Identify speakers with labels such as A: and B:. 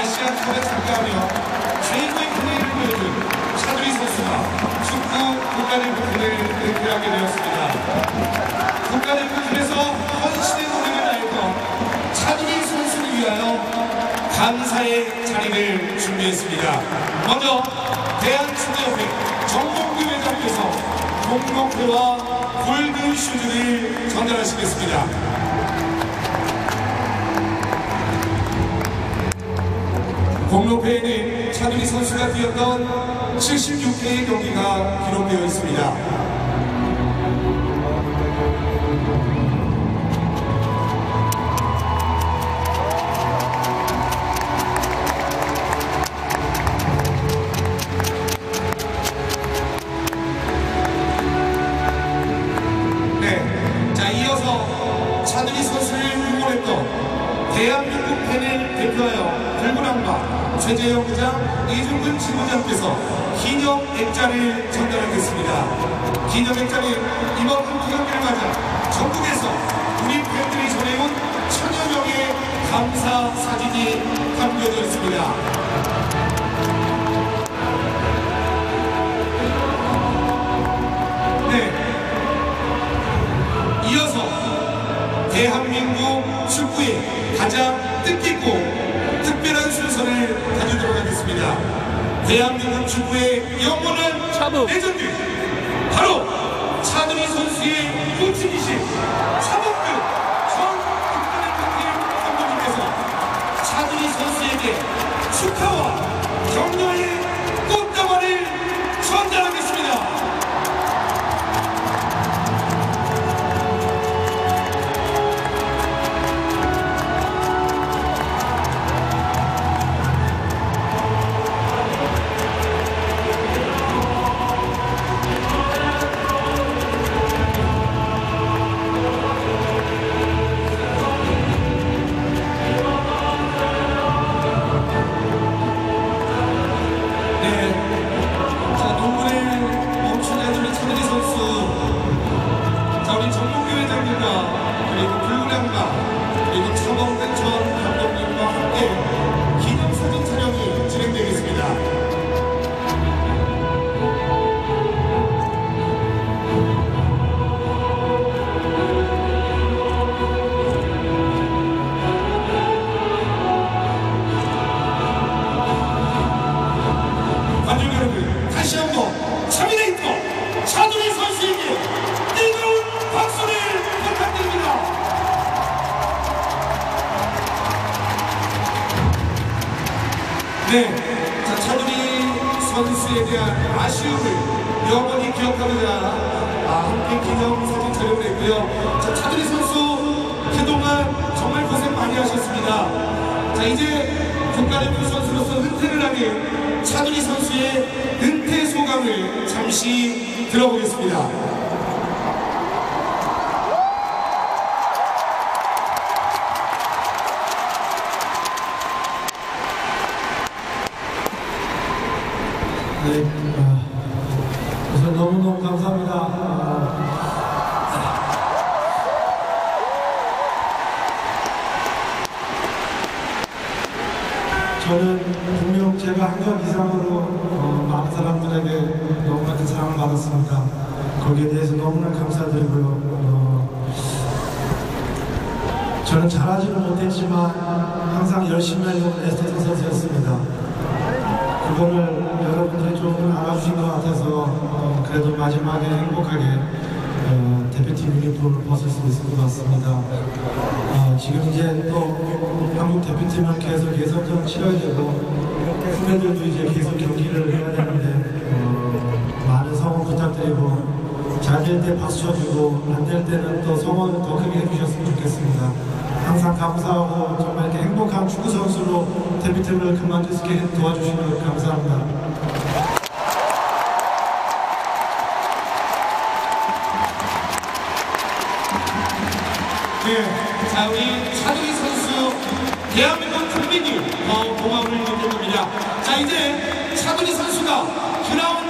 A: 아시안컵에 참가하며 최고의 플레이를 보여준 차두리 선수가 축구 국가대표팀을 은퇴하게 되었습니다. 국가대표팀에서 헌신의 노력을 다했던 차두리 선수를 위하여 감사의 자리를 준비했습니다. 먼저 대한축구협회 정봉규 회장께서 공동표와 골든 슈즈를 전달하시겠습니다. 공로패에는 차두리 선수가 뛰었던 76회의 경기가 기록되어 있습니다. 대한민국 팬을 대표하여 악마 최재형 부장, 이중근 지부장께서 기념 액자를 전달하겠습니다. 기념 액자는 이번 한국경기를 맞아 전국에서 우리 팬들이 전해온 천여 명의 감사 사진이 담겨져 있습니다. 대한민국 축구의 영원한
B: 차부.
A: 레전드 바로 차두리 선수의 코치이신 차범근 전 국가대표팀 감독님께서 차두리 선수에게 축하와 격려 다시 한번 차미네이터 차두리 선수에게 뜨거운 박수를 부탁드립니다. 네, 자 차두리 선수에 대한 아쉬움을 영원히 기억하고자 아, 함께 기념 사진 촬영을 했고요. 자 차두리 선수 그동안 정말 고생 많이 하셨습니다. 자 이제 국가대표 선수로서 은퇴를 하는 차두리 선수의 은퇴 소감을 잠시 들어보겠습니다.
C: 네, 아, 우선 너무너무 감사합니다. 저는 분명 제가 한것 이상으로 어, 많은 사람들에게 너무 많은 사랑을 받았습니다. 거기에 대해서 너무나 감사드리고요. 어, 저는 잘하지는 못했지만 항상 열심히 하려고 애쓰는 선수였습니다. 그거를 여러분들이 조금 알아주신 것 같아서 어, 그래도 마지막에 행복하게 어, 대표팀 유니폼을 벗을 수 있을 것 같습니다. 어, 지금 이제 또 한국 대표팀을 계속 예선전 치러야 되고 후배들도 이제 계속 경기를 해야 되는데 어, 많은 성원 부탁드리고 잘 될 때 박수 쳐주고 안 될 때는 또 성원 더 크게 해주셨으면 좋겠습니다. 항상 감사하고 정말 이렇게 행복한 축구 선수로 데뷔팀을 있게 도와주시면 감사합니다.
A: 네, 자 우리 차두리 선수 대한민국 국민이 더 고마움을 느껴봅니다. 자 이제 차두리 선수가 여러분